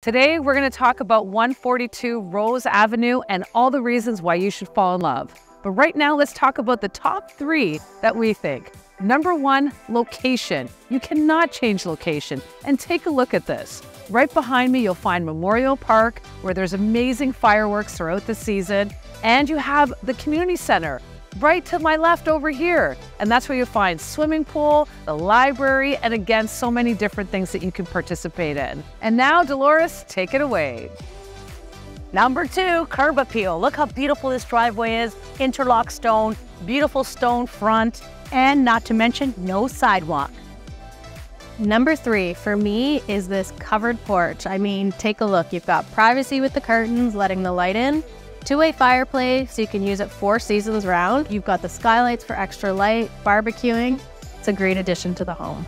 Today, we're going to talk about 142 Rose Avenue and all the reasons why you should fall in love. But right now, let's talk about the top three that we think. Number one, location. You cannot change location. And take a look at this. Right behind me, you'll find Memorial Park, where there's amazing fireworks throughout the season. And you have the community center right to my left over here. And that's where you'll find swimming pool, the library, and again, so many different things that you can participate in. And now, Dolores, take it away. Number two, curb appeal. Look how beautiful this driveway is. Interlock stone, beautiful stone front, and not to mention, no sidewalk. Number three for me is this covered porch. I mean, take a look. You've got privacy with the curtains, letting the light in, two-way fireplace, so you can use it four seasons round. You've got the skylights for extra light, barbecuing. It's a great addition to the home.